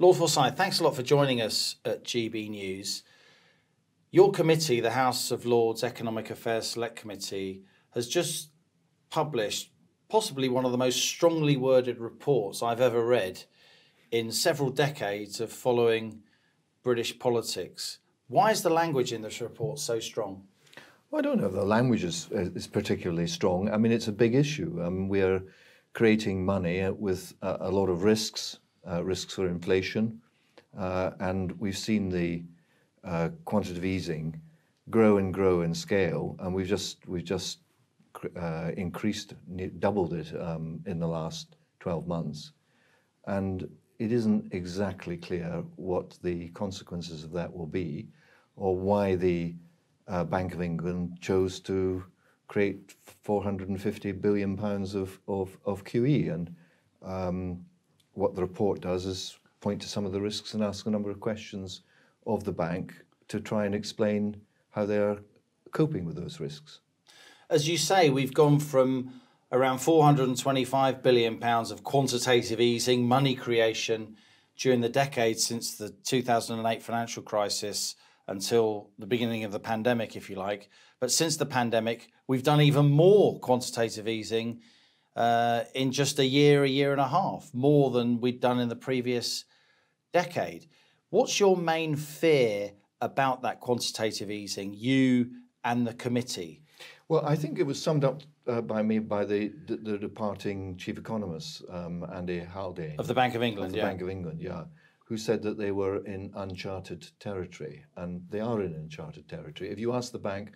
Lord Forsyth, thanks a lot for joining us at GB News. Your committee, the House of Lords Economic Affairs Select Committee, has just published possibly one of the most strongly worded reports I've ever read in several decades of following British politics. Why is the language in this report so strong? Well, I don't know if the language is, is particularly strong. I mean, it's a big issue. Um, we are creating money with a, a lot of risks, risks for inflation, uh, and we've seen the uh, quantitative easing grow and grow in scale, and we've just we've just uh, increased, doubled it um, in the last 12 months, and it isn't exactly clear what the consequences of that will be, or why the uh, Bank of England chose to create 450 billion pounds of, of, of QE. And um, what the report does is point to some of the risks and ask a number of questions of the bank to try and explain how they are coping with those risks. As you say, we've gone from around 425 billion pounds of quantitative easing, money creation during the decade since the 2008 financial crisis until the beginning of the pandemic, if you like. But since the pandemic, we've done even more quantitative easing uh, in just a year, a year and a half, more than we'd done in the previous decade. What's your main fear about that quantitative easing, you and the committee? Well, I think it was summed up uh, by me by the, the, the departing chief economist, um, Andy Haldane. Of the Bank of England, of the yeah. Bank of England, yeah who said that they were in uncharted territory, and they are in uncharted territory. If you ask the bank,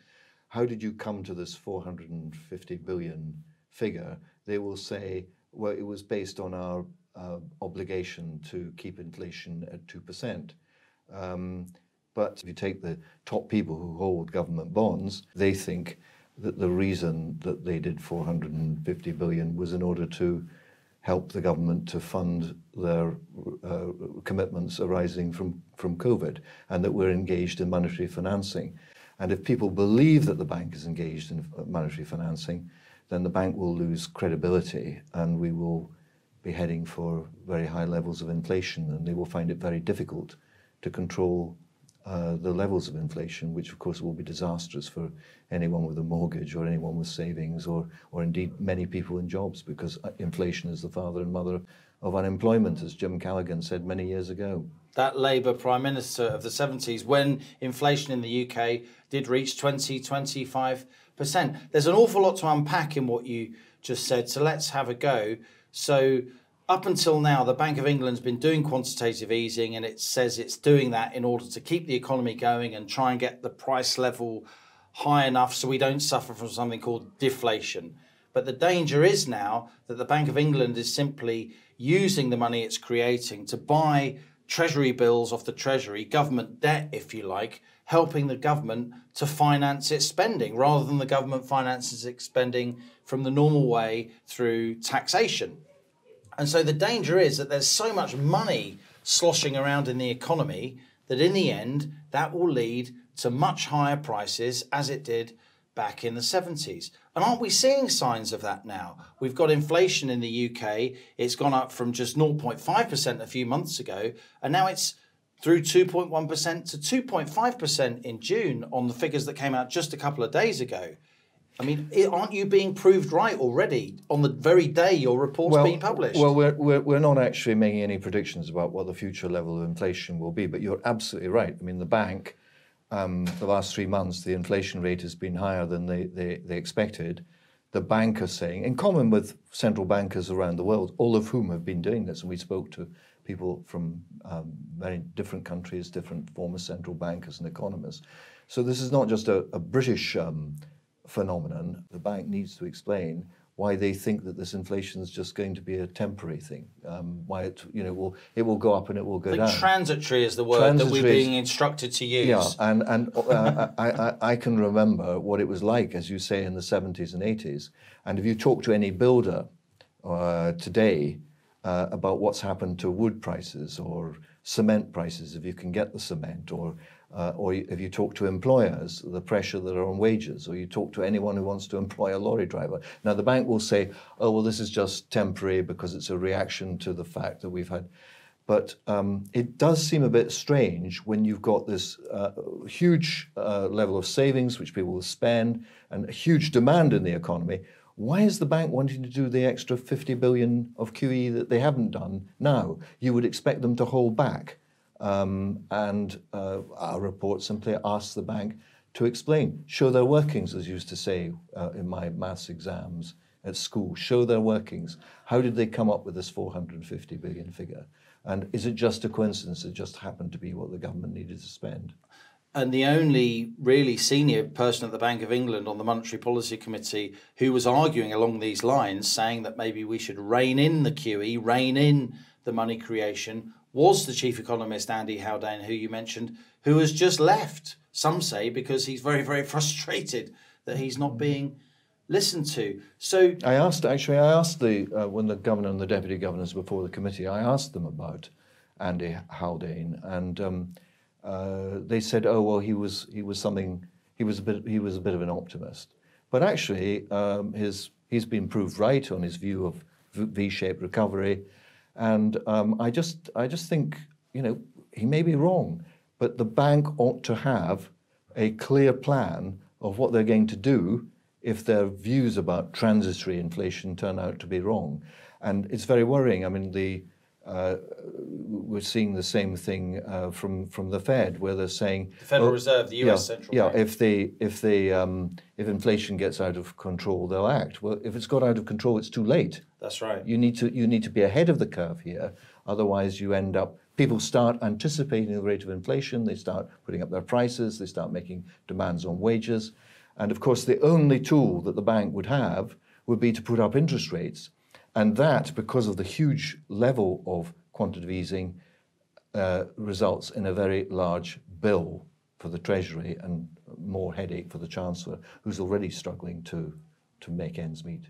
how did you come to this 450 billion figure, they will say, well, it was based on our uh, obligation to keep inflation at 2%. Um, but if you take the top people who hold government bonds, they think that the reason that they did 450 billion was in order to help the government to fund their uh, commitments arising from, from COVID and that we're engaged in monetary financing. And if people believe that the bank is engaged in monetary financing, then the bank will lose credibility and we will be heading for very high levels of inflation and they will find it very difficult to control uh, the levels of inflation, which of course will be disastrous for anyone with a mortgage or anyone with savings or, or indeed many people in jobs because uh, inflation is the father and mother of unemployment, as Jim Callaghan said many years ago. That Labour Prime Minister of the 70s, when inflation in the UK did reach 20, 25%. There's an awful lot to unpack in what you just said, so let's have a go. So, up until now, the Bank of England's been doing quantitative easing, and it says it's doing that in order to keep the economy going and try and get the price level high enough so we don't suffer from something called deflation. But the danger is now that the Bank of England is simply using the money it's creating to buy treasury bills off the treasury, government debt, if you like, helping the government to finance its spending rather than the government finances its spending from the normal way through taxation. And so the danger is that there's so much money sloshing around in the economy that in the end, that will lead to much higher prices as it did back in the 70s. And aren't we seeing signs of that now? We've got inflation in the UK. It's gone up from just 0.5% a few months ago, and now it's through 2.1% to 2.5% in June on the figures that came out just a couple of days ago. I mean, aren't you being proved right already on the very day your report's well, being published? Well, we're, we're, we're not actually making any predictions about what the future level of inflation will be, but you're absolutely right. I mean, the bank, um, the last three months, the inflation rate has been higher than they, they, they expected. The bank are saying, in common with central bankers around the world, all of whom have been doing this, and we spoke to people from um, very different countries, different former central bankers and economists. So this is not just a, a British um, phenomenon, the bank needs to explain why they think that this inflation is just going to be a temporary thing. Um, why it you know will it will go up and it will go down. Transitory is the word transitory that we're being instructed to use. Yeah, and and uh, I, I, I can remember what it was like, as you say, in the 70s and 80s. And if you talk to any builder uh, today uh, about what's happened to wood prices or cement prices, if you can get the cement, or uh, or if you talk to employers, the pressure that are on wages, or you talk to anyone who wants to employ a lorry driver. Now, the bank will say, oh, well, this is just temporary because it's a reaction to the fact that we've had But um, it does seem a bit strange when you've got this uh, huge uh, level of savings, which people will spend, and a huge demand in the economy. Why is the bank wanting to do the extra 50 billion of QE that they haven't done now? You would expect them to hold back. Um, and uh, our report simply asks the bank to explain, show their workings, as used to say uh, in my maths exams at school, show their workings. How did they come up with this 450 billion figure? And is it just a coincidence it just happened to be what the government needed to spend? And the only really senior person at the Bank of England on the Monetary Policy Committee who was arguing along these lines, saying that maybe we should rein in the QE, rein in the money creation, was the chief economist Andy Haldane, who you mentioned, who has just left. Some say because he's very, very frustrated that he's not being listened to. So I asked actually, I asked the uh, when the governor and the deputy governors before the committee, I asked them about Andy Haldane, and um, uh, they said, "Oh well, he was he was something. He was a bit he was a bit of an optimist." But actually, um, his he's been proved right on his view of V-shaped recovery, and um, I just I just think you know he may be wrong, but the bank ought to have a clear plan of what they're going to do if their views about transitory inflation turn out to be wrong. And it's very worrying. I mean, the uh, we're seeing the same thing uh, from from the Fed, where they're saying the Federal oh, Reserve, the U.S. Yeah, central yeah. bank. If they if they um, if inflation gets out of control, they'll act. Well, if it's got out of control, it's too late. That's right. You need to you need to be ahead of the curve here. Otherwise, you end up. People start anticipating the rate of inflation. They start putting up their prices. They start making demands on wages. And of course, the only tool that the bank would have would be to put up interest rates. And that, because of the huge level of quantitative easing, uh, results in a very large bill for the Treasury and more headache for the Chancellor, who's already struggling to, to make ends meet.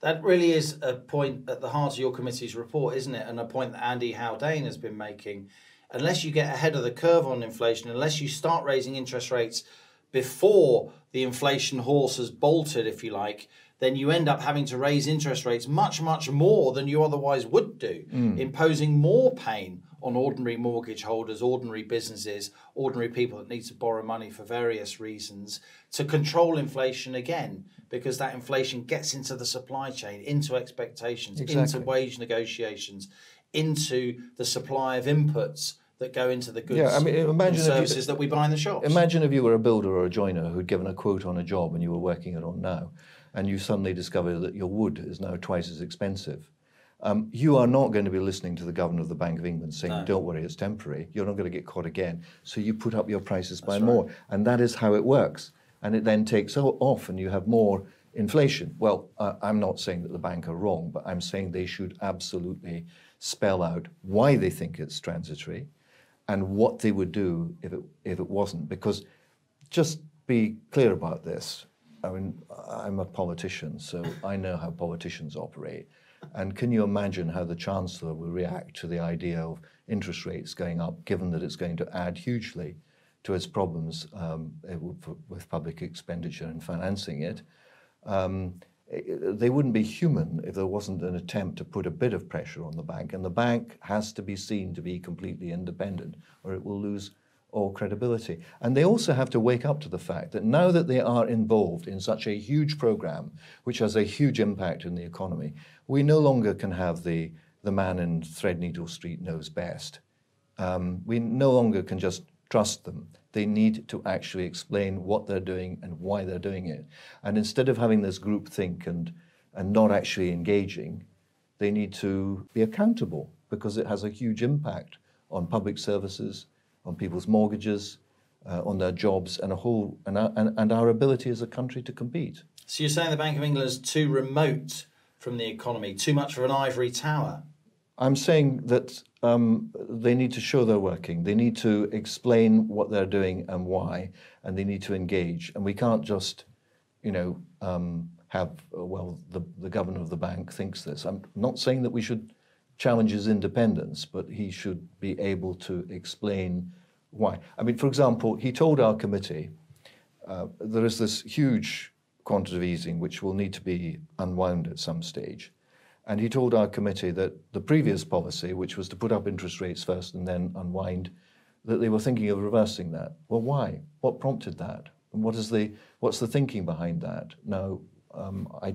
That really is a point at the heart of your committee's report, isn't it? And a point that Andy Haldane has been making. Unless you get ahead of the curve on inflation, unless you start raising interest rates before the inflation horse has bolted, if you like, then you end up having to raise interest rates much, much more than you otherwise would do, mm. imposing more pain on ordinary mortgage holders, ordinary businesses, ordinary people that need to borrow money for various reasons to control inflation again, because that inflation gets into the supply chain, into expectations, exactly. into wage negotiations, into the supply of inputs that go into the goods yeah, I mean, imagine services you, that we buy in the shops. Imagine if you were a builder or a joiner who'd given a quote on a job and you were working it on now, and you suddenly discover that your wood is now twice as expensive. Um, you are not going to be listening to the governor of the Bank of England saying, no. "Don't worry, it's temporary." You're not going to get caught again. So you put up your prices by right. more, and that is how it works. And it then takes off, and you have more inflation. Well, uh, I'm not saying that the bank are wrong, but I'm saying they should absolutely spell out why they think it's transitory and what they would do if it, if it wasn't. Because just be clear about this. I mean, I'm a politician, so I know how politicians operate. And can you imagine how the Chancellor will react to the idea of interest rates going up, given that it's going to add hugely to its problems um, with public expenditure and financing it? Um, they wouldn't be human if there wasn't an attempt to put a bit of pressure on the bank. And the bank has to be seen to be completely independent, or it will lose all credibility. And they also have to wake up to the fact that now that they are involved in such a huge program, which has a huge impact in the economy, we no longer can have the, the man in Threadneedle Street knows best. Um, we no longer can just trust them. They need to actually explain what they're doing and why they're doing it. And instead of having this group think and, and not actually engaging, they need to be accountable because it has a huge impact on public services, on people's mortgages, uh, on their jobs, and a whole and our, and, and our ability as a country to compete. So you're saying the Bank of England is too remote from the economy, too much of an ivory tower? I'm saying that um, they need to show they're working. They need to explain what they're doing and why, and they need to engage. And we can't just, you know, um, have uh, well, the, the governor of the bank thinks this. I'm not saying that we should challenge his independence, but he should be able to explain why. I mean, for example, he told our committee uh, there is this huge quantitative easing which will need to be unwound at some stage. And he told our committee that the previous policy, which was to put up interest rates first and then unwind, that they were thinking of reversing that. Well, why? What prompted that? And what is the, what's the thinking behind that? Now, um, I,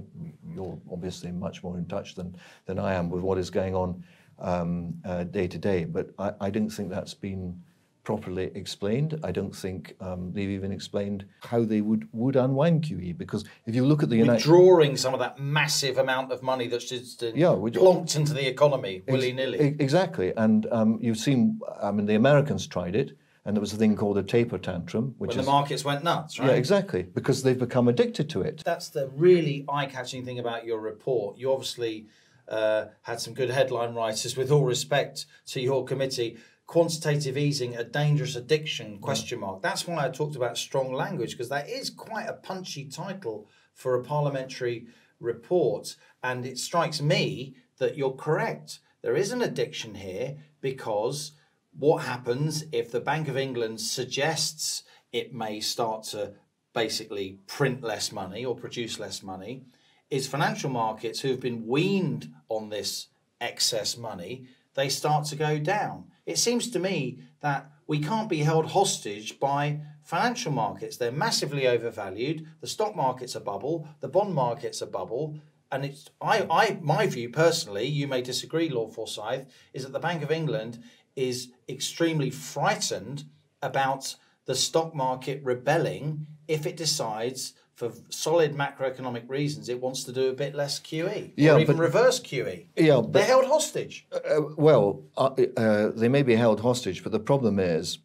you're obviously much more in touch than, than I am with what is going on um, uh, day to day, but I, I don't think that's been properly explained. I don't think um, they've even explained how they would, would unwind QE because if you look at the United Withdrawing some of that massive amount of money that's just uh, Yeah, plonked into the economy willy nilly. e- Exactly, and um, you've seen. I mean, the Americans tried it, and there was a thing called a taper tantrum, which when is the markets went nuts, right? yeah, exactly, because they've become addicted to it. That's the really eye-catching thing about your report. You obviously uh, had some good headline writers. With all respect to your committee, quantitative easing a dangerous addiction? Question mark. That's why I talked about strong language because that is quite a punchy title for a parliamentary report, and it strikes me that you're correct. There is an addiction here because what happens if the Bank of England suggests it may start to basically print less money or produce less money is financial markets who've been weaned on this excess money they start to go down. It seems to me that we can't be held hostage by financial markets. They're massively overvalued. The stock market's a bubble. The bond market's a bubble. And it's I, I my view personally, you may disagree, Lord Forsyth, is that the Bank of England is extremely frightened about the stock market rebelling if it decides for solid macroeconomic reasons it wants to do a bit less QE Yeah, or even but- reverse QE. Yeah, They're held hostage. uh, well, uh, uh, they may be held hostage, but the problem is.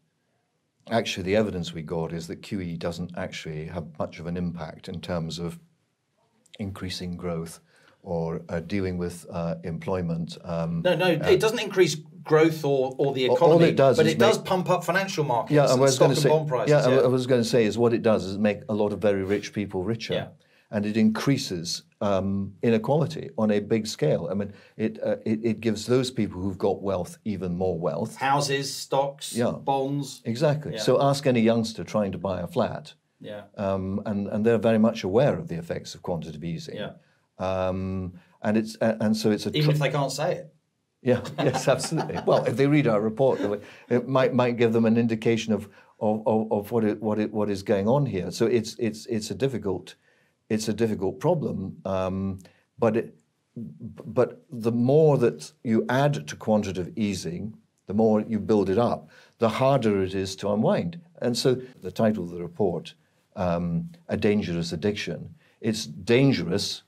Actually, the evidence we got is that QE doesn't actually have much of an impact in terms of increasing growth or uh, dealing with uh, employment. Um, No, no, it doesn't increase growth or, or the all economy, it does but it does pump up financial markets Yeah, I and was stock going and to say. bond prices. yeah, I- I was going to say is what it does is make a lot of very rich people richer, Yeah. and it increases um, inequality on a big scale. I mean, it, uh, it it gives those people who've got wealth even more wealth. Houses, stocks, Yeah. bonds. Exactly. Yeah. So ask any youngster trying to buy a flat, Yeah. um, and and they're very much aware of the effects of quantitative easing. Yeah. Um, and it's uh, and so it's a Even if they can't say it. Yeah, yes, absolutely. well, if they read our report, it- might might give them an indication of of, of, of what it, what it, what is going on here. So it's it's it's a difficult it's a difficult problem, um, but it, but the more that you add to quantitative easing, the more you build it up, the harder it is to unwind. And so the title of the report, um, a dangerous addiction. It's dangerous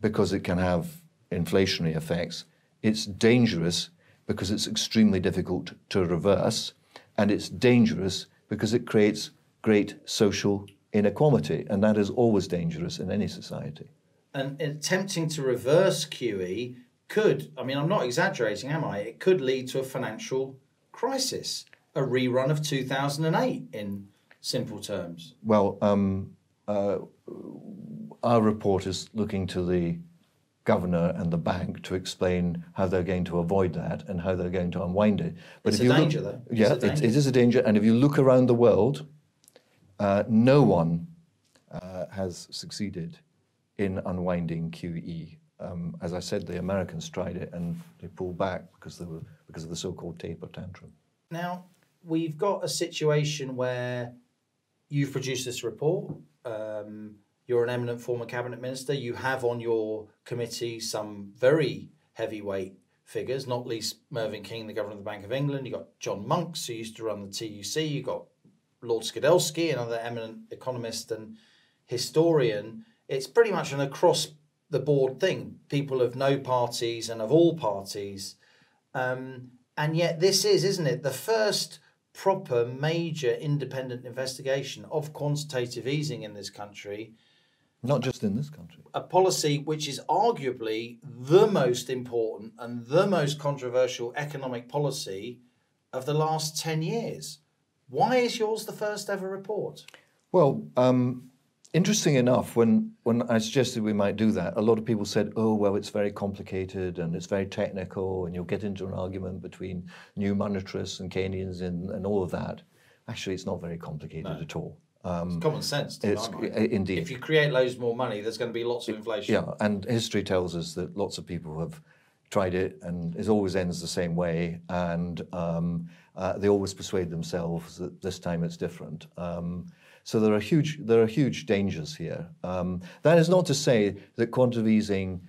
because it can have inflationary effects. It's dangerous because it's extremely difficult to reverse. And it's dangerous because it creates great social inequality. And that is always dangerous in any society. and attempting to reverse QE could, I mean, I'm not exaggerating, am I? It could lead to a financial crisis, a rerun of 2008 in simple terms. Well, um, uh, our report is looking to the governor and the bank to explain how they're going to avoid that and how they're going to unwind it. It's a you danger, look, though. It's Yeah, a it- it is a danger. And if you look around the world, uh, no one uh, has succeeded in unwinding QE. Um, as I said, the Americans tried it and they pulled back because, they were, because of the so-called taper tantrum. Now, we've got a situation where you've produced this report. Um, you're an eminent former cabinet minister. You have on your committee some very heavyweight figures, not least Mervyn King, the governor of the Bank of England. You've got John Monks, who used to run the TUC. You've got Lord Skidelsky, another eminent economist and historian. It's pretty much an across the board thing. People of no parties and of all parties. Um, and yet, this is, isn't it, the first proper major independent investigation of quantitative easing in this country, Not just in this country. a policy which is arguably the most important and the most controversial economic policy of the last 10 years. Why is yours the first ever report? Well, um, interesting enough, when, when I suggested we might do that, a lot of people said, oh, well, it's very complicated and it's very technical, and you'll get into an argument between new monetarists and Keynesians and, and all of that. Actually, it's not very complicated at all. It's common sense, to It's mind. indeed. If you create loads more money, there's going to be lots of inflation. Yeah, and history tells us that lots of people have tried it, and it always ends the same way, and um, uh, they always persuade themselves that this time it's different. Um, so there are huge there are huge dangers here. Um, that is not to say that quantitative easing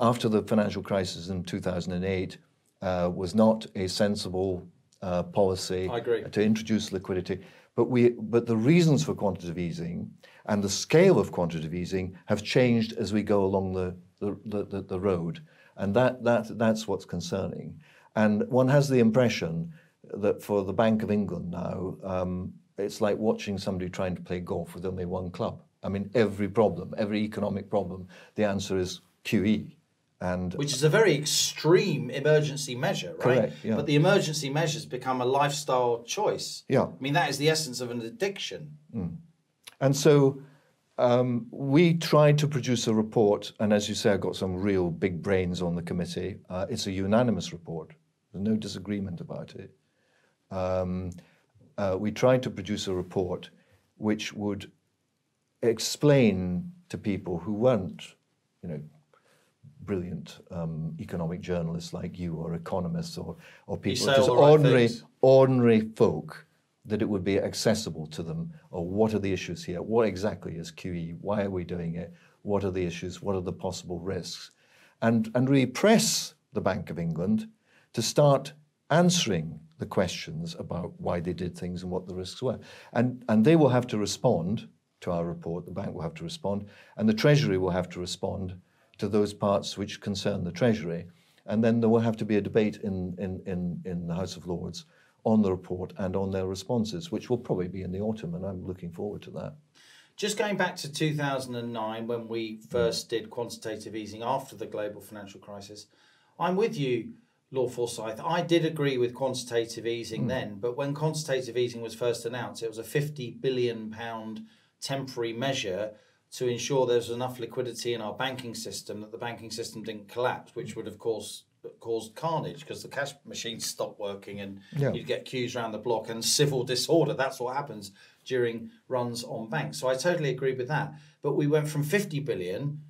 after the financial crisis in 2008 uh, was not a sensible uh, policy to introduce liquidity. But, we, but the reasons for quantitative easing and the scale of quantitative easing have changed as we go along the, the, the, the, the road. And that, that, that's what's concerning. And one has the impression that for the Bank of England now, um, it's like watching somebody trying to play golf with only one club. I mean, every problem, every economic problem, the answer is QE. And Which is a very extreme emergency measure, right? Correct, yeah. But the emergency measures become a lifestyle choice. Yeah. I mean, that is the essence of an addiction. And so um, we tried to produce a report, and as you say, I got some real big brains on the committee. Uh, it's a unanimous report. There's no disagreement about it. Um, uh, we tried to produce a report which would explain to people who weren't, you know, brilliant um, economic journalists like you or economists or, or people, just right ordinary, things. ordinary folk, that it would be accessible to them. Or what are the issues here? What exactly is QE? Why are we doing it? What are the issues? What are the possible risks? And, and really press the Bank of England to start answering the questions about why they did things and what the risks were. And, and they will have to respond to our report, the bank will have to respond, and the Treasury will have to respond to those parts which concern the Treasury. And then there will have to be a debate in, in, in, in the House of Lords on the report and on their responses, which will probably be in the autumn, and I'm looking forward to that. Just going back to 2009, when we first did quantitative easing after the global financial crisis, I'm with you, Lord Forsyth. I did agree with quantitative easing hmm. then, but when quantitative easing was first announced, it was a 50 billion pound temporary measure to ensure there was enough liquidity in our banking system that the banking system didn't collapse, which would, of course, caused carnage because the cash machines stopped working and Yeah. you'd get queues around the block and civil disorder. That's what happens during runs on banks. So I totally agree with that. But we went from 50 billion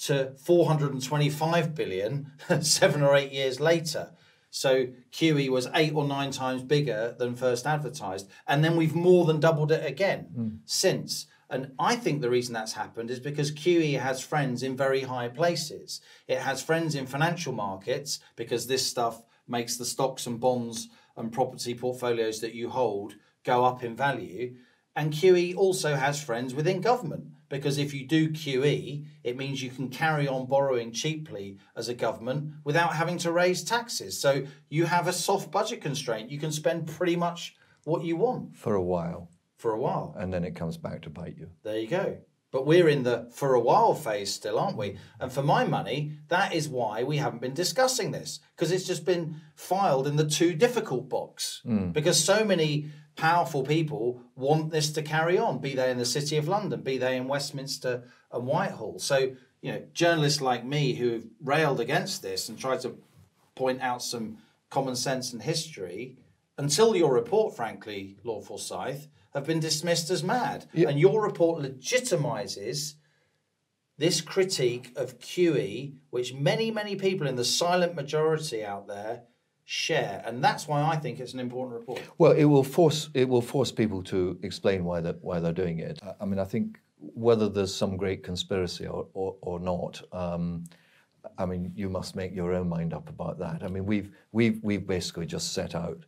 to 425 billion seven or eight years later. So QE was eight or nine times bigger than first advertised. And then we've more than doubled it again hmm. since. And I think the reason that's happened is because QE has friends in very high places. It has friends in financial markets because this stuff makes the stocks and bonds and property portfolios that you hold go up in value. And QE also has friends within government because if you do QE, it means you can carry on borrowing cheaply as a government without having to raise taxes. So you have a soft budget constraint. You can spend pretty much what you want For a while, for a while. and then it comes back to bite you. There you go. But we're in the for a while phase still, aren't we? And for my money, that is why we haven't been discussing this because it's just been filed in the too difficult box. Hmm. Because so many powerful people want this to carry on, be they in the City of London, be they in Westminster and Whitehall. So, you know, journalists like me who've railed against this and tried to point out some common sense and history, until your report, frankly, Lord Forsyth, have been dismissed as mad. And your report legitimizes this critique of QE, which many, many people in the silent majority out there share. And that's why I think it's an important report. Well, it will force it will force people to explain why they why they're doing it. I- I mean, I think whether there's some great conspiracy or or, or not. Um, I mean, you must make your own mind up about that. I mean, we've we've we've basically just set out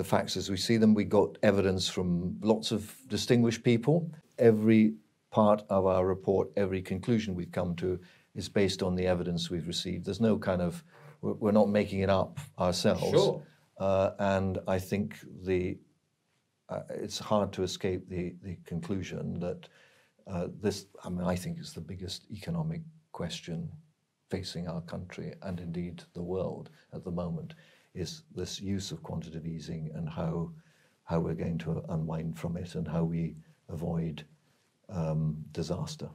the facts as we see them. We got evidence from lots of distinguished people. Every part of our report, every conclusion we've come to, is based on the evidence we've received. There's no kind of we're not making it up ourselves. Sure. Uh, and I think the uh, it's hard to escape the, the conclusion that uh, this, I mean, I think it's the biggest economic question facing our country and indeed the world at the moment is this use of quantitative easing and how, how we're going to unwind from it and how we avoid um, disaster.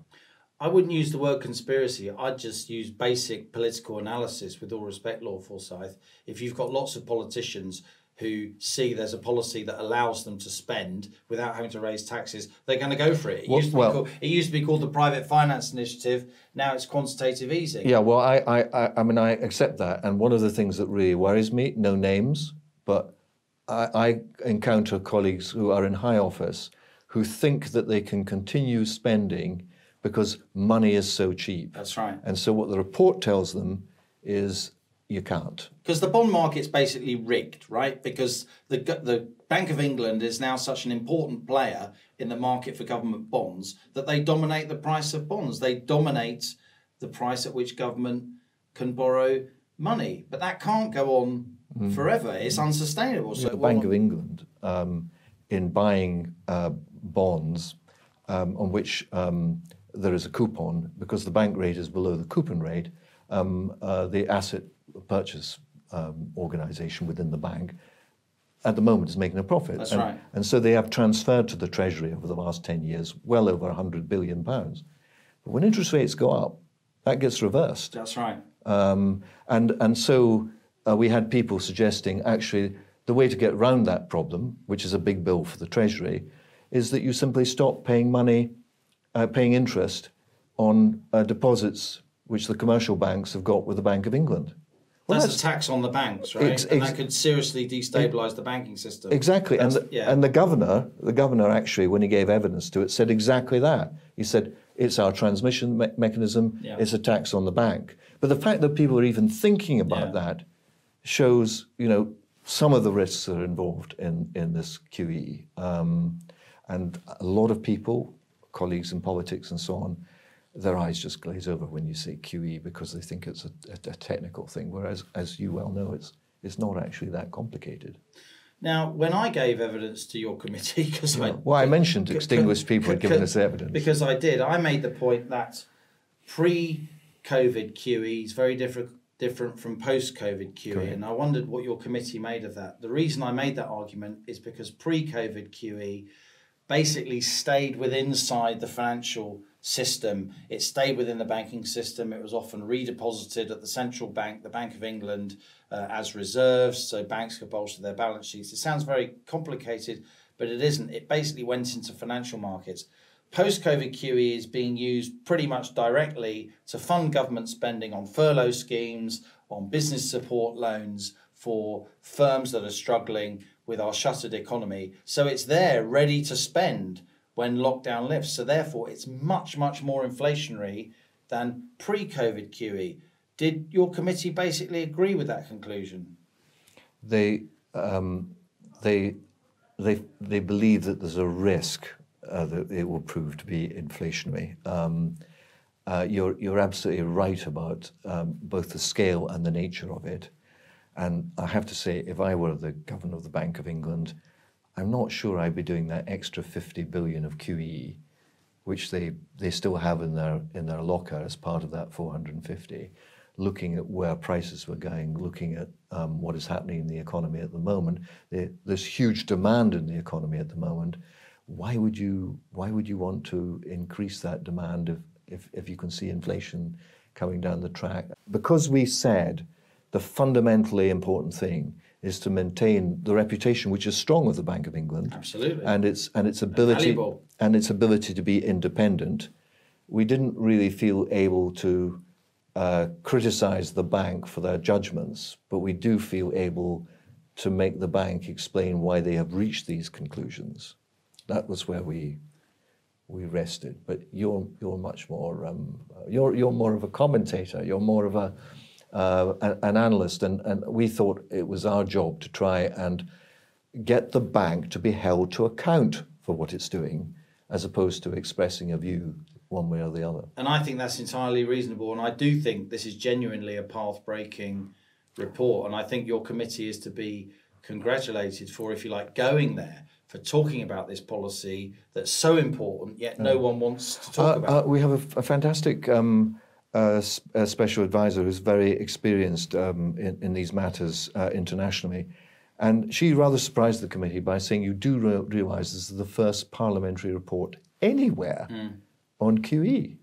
I wouldn't use the word conspiracy. I'd just use basic political analysis with all respect, Lord Forsyth. If you've got lots of politicians who see there's a policy that allows them to spend without having to raise taxes, they're going to go for it. It, Well- used, to be well- called, it used to be called the Private Finance Initiative. Now it's quantitative easing. Yeah, well, I, I, I, I mean, I accept that. And one of the things that really worries me, no names, but I, I encounter colleagues who are in high office who think that they can continue spending because money is so cheap. That's right. And so what the report tells them is you can't. Because the bond market's basically rigged, right? Because the the Bank of England is now such an important player in the market for government bonds that they dominate the price of bonds. They dominate the price at which government can borrow money. But that can't go on forever. It's unsustainable. So the Bank of England, um, in buying uh, bonds um, on which um, there is a coupon, because the bank rate is below the coupon rate, um, uh, the asset purchase um, organization within the bank at the moment is making a profit. That's and, right. And so they have transferred to the Treasury over the last 10 years well over 100 billion pounds. But when interest rates go up, that gets reversed. That's right. Um, and, and so uh, we had people suggesting actually the way to get round that problem, which is a big bill for the Treasury, is that you simply stop paying money, uh, paying interest on uh, deposits which the commercial banks have got with the Bank of England. Well, that's, a tax on the banks, right? Ex- and that could seriously destabilise the banking system. Exactly, and the, yeah. and the governor, the governor actually, when he gave evidence to it, said exactly that. He said it's our transmission me- mechanism. Yeah. It's a tax on the bank. But the fact that people are even thinking about Yeah. that shows, you know, some of the risks that are involved in in this QE. Um, and a lot of people, colleagues in politics and so on, their eyes just glaze over when you say QE because they think it's a, a, a technical thing. Whereas, as you well know, it's it's not actually that complicated. Now, when I gave evidence to your committee, because I Well, I mentioned extinguished people had given us evidence. Because I did. I made the point that pre-COVID QE is very different different from post-COVID QE, Correct. and I wondered what your committee made of that. The reason I made that argument is because pre-COVID QE basically stayed within inside the financial system. It stayed within the banking system. It was often redeposited at the central bank, the Bank of England, uh, as reserves, so banks could bolster their balance sheets. It sounds very complicated, but it isn't. It basically went into financial markets. Post COVID QE is being used pretty much directly to fund government spending on furlough schemes, on business support loans for firms that are struggling with our shuttered economy. So it's there ready to spend when lockdown lifts. So therefore, it's much, much more inflationary than pre COVID QE. Did your committee basically agree with that conclusion? they um, they they they believe that there's a risk uh, that it will prove to be inflationary. Um, uh, you're you're absolutely right about um, both the scale and the nature of it. And I have to say, if I were the governor of the Bank of England, I'm not sure I'd be doing that extra 50 billion of QE, which they, they still have in their in their locker as part of that 450 looking at where prices were going, looking at um, what is happening in the economy at the moment. There, there's huge demand in the economy at the moment. Why would you Why would you want to increase that demand if if, if you can see inflation coming down the track? Because we said the fundamentally important thing is to maintain the reputation which is strong of the Bank of England Absolutely. and its and its ability valuable. and its ability to be independent. We didn't really feel able to uh, criticize the bank for their judgments, but we do feel able to make the bank explain why they have reached these conclusions. That was where we we rested. But you're you're much more um, you're you're more of a commentator. You're more of a uh, an, an analyst, and, and we thought it was our job to try and get the bank to be held to account for what it's doing, as opposed to expressing a view one way or the other. And I think that's entirely reasonable. And I do think this is genuinely a path breaking report. And I think your committee is to be congratulated for, if you like, going there, for talking about this policy that's so important, yet no one wants to talk Uh, about. uh, we have a, f- a fantastic um, uh, uh, special advisor who's very experienced um, in, in these matters uh, internationally. And she rather surprised the committee by saying, You do re- realise this is the first parliamentary report anywhere on QE.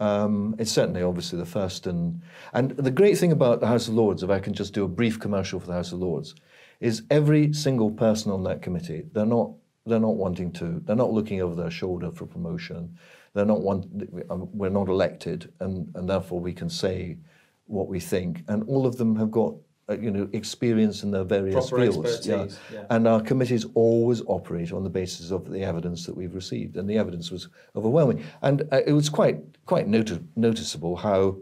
Um, it's certainly obviously the first. And, and the great thing about the House of Lords, if I can just do a brief commercial for the House of Lords, is every single person on that committee. They're not they're not wanting to. They're not looking over their shoulder for promotion. They're not want. We're not elected, and and therefore we can say what we think. And all of them have got uh, you know experience in their various Proper fields. expertise, yeah. And our committees always operate on the basis of the evidence that we've received, and the evidence was overwhelming. And uh, it was quite quite noti- noticeable how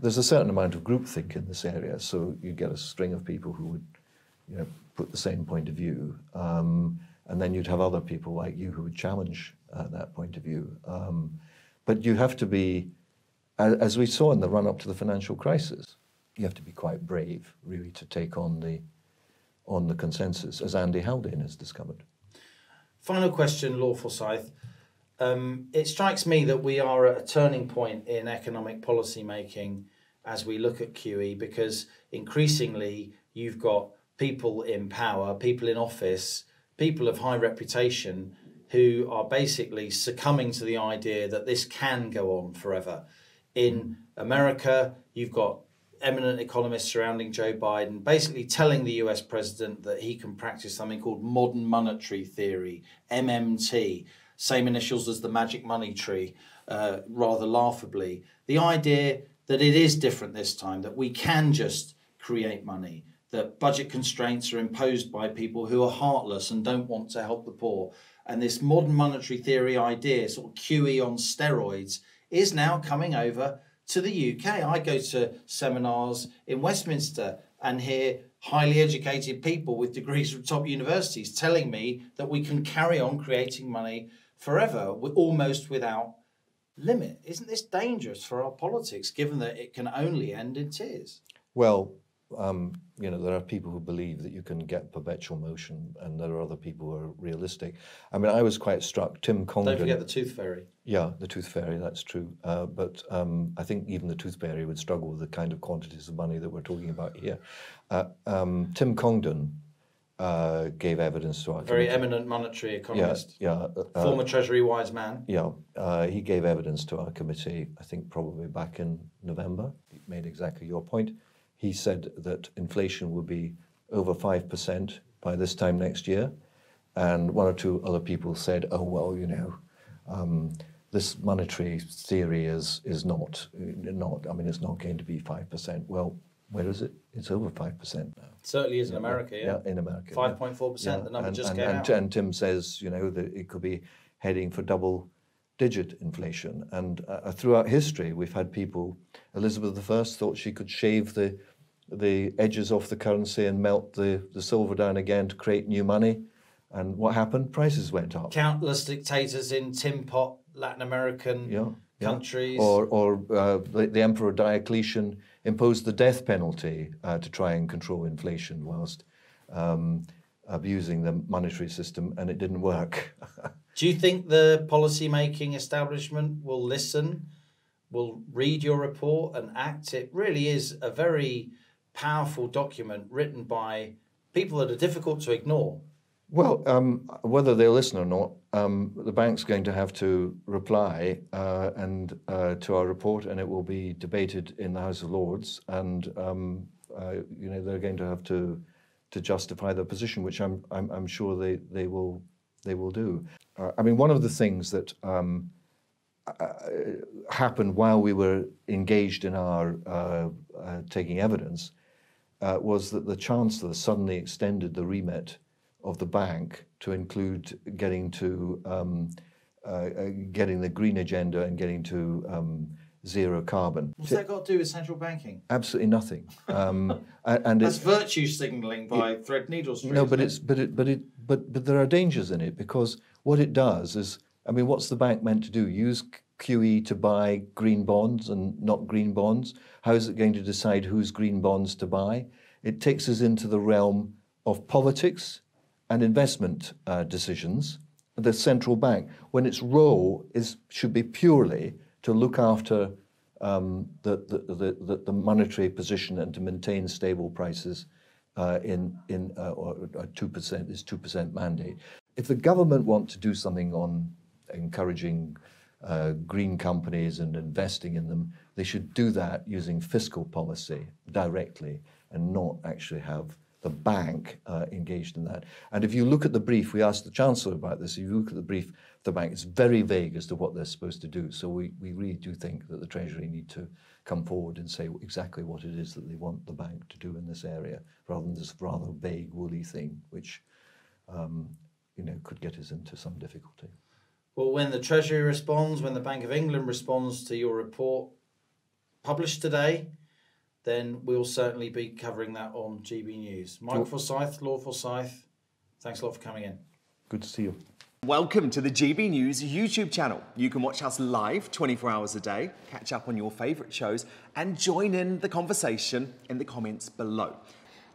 there's a certain amount of groupthink in this area. So you get a string of people who would you know, put the same point of view. Um, and then you'd have other people like you who would challenge uh, that point of view. Um, but you have to be, as we saw in the run up to the financial crisis, you have to be quite brave, really, to take on the, on the consensus, as Andy Haldane has discovered. Final question, Lord Forsyth. Um, it strikes me that we are at a turning point in economic policy making as we look at QE because increasingly you've got people in power, people in office, people of high reputation who are basically succumbing to the idea that this can go on forever. In America, you've got eminent economists surrounding Joe Biden, basically telling the US president that he can practice something called modern monetary theory, MMT, same initials as the magic money tree, uh, rather laughably. The idea that it is different this time, that we can just create money, that budget constraints are imposed by people who are heartless and don't want to help the poor. And this modern monetary theory idea, sort of QE on steroids, is now coming over to the UK. I go to seminars in Westminster and hear highly educated people with degrees from top universities telling me that we can carry on creating money forever, almost without limit. Isn't this dangerous for our politics, given that it can only end in tears? Well, um, you know, there are people who believe that you can get perpetual motion, and there are other people who are realistic. I mean, I was quite struck. Tim Congdon. Don't forget the tooth fairy. Yeah, the tooth fairy, that's true. Uh, but um, I think even the tooth fairy would struggle with the kind of quantities of money that we're talking about here. Uh, um, Tim Congdon uh, gave evidence to our Very committee. eminent monetary economist, yeah, uh, former Treasury wise man. yeah. Uh, he gave evidence to our committee, I think probably back in November. He made exactly your point. He said that inflation would be over 5% by this time next year. And one or two other people said, oh, well, you know, um, this monetary theory is, is not, not, I mean, it's not going to be 5%. Well, where is it? It's over 5% now. Certainly is in America, yeah. in America. Five point four percent. The number and, just and, came and, out. and Tim says, you know, that it could be heading for double digit inflation. And uh, throughout history, we've had people, Elizabeth I thought she could shave the, the edges off the currency and melt the, the silver down again to create new money. And what happened? Prices went up. Countless dictators in tin pot Latin American Yeah, yeah. countries. Or, or uh, the, the Emperor Diocletian imposed the death penalty uh, to try and control inflation whilst um, abusing the monetary system, and it didn't work. Do you think the policy making establishment will listen, will read your report and act? It really is a very powerful document written by people that are difficult to ignore. Well, um, whether they'll listen or not, um, the bank's going to have to reply uh, and uh, to our report, and it will be debated in the House of Lords, and um, uh, you know they're going to have to to justify their position, which I'm I'm, I'm sure they they will they will do. Uh, I mean, one of the things that um, uh, happened while we were engaged in our uh, uh, taking evidence uh, was that the Chancellor suddenly extended the remit of the bank to include getting to um, getting the green agenda and getting to um, zero carbon. What's that got to do with central banking? Absolutely nothing. Um, and That's it's, virtue signalling by thread needles. no, but it? it's but it but it but but there are dangers in it because what it does is, I mean, what's the bank meant to do? Use QE to buy green bonds and not green bonds? How is it going to decide whose green bonds to buy? It takes us into the realm of politics and investment uh, decisions. The central bank, when its role is should be purely to look after um, the, the, the, the, monetary position and to maintain stable prices uh, in, in uh, or, or 2%, this 2% mandate. If the government want to do something on encouraging uh, green companies and investing in them, they should do that using fiscal policy directly and not actually have the bank uh, engaged in that. And if you look at the brief, we asked the Chancellor about this. If you look at the brief the bank, it's very vague as to what they're supposed to do. So we, we really do think that the Treasury need to come forward and say exactly what it is that they want the bank to do in this area, rather than this rather vague, woolly thing, which um, you know could get us into some difficulty. Well, when the Treasury responds, when the Bank of England responds to your report published today, then we'll certainly be covering that on GB News. Mike Forsyth, Lord Forsyth, thanks a lot for coming in. Good to see you. Welcome to the GB News YouTube channel. You can watch us live 24 hours a day, catch up on your favourite shows, and join in the conversation in the comments below.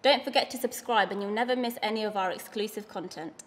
Don't forget to subscribe and you'll never miss any of our exclusive content.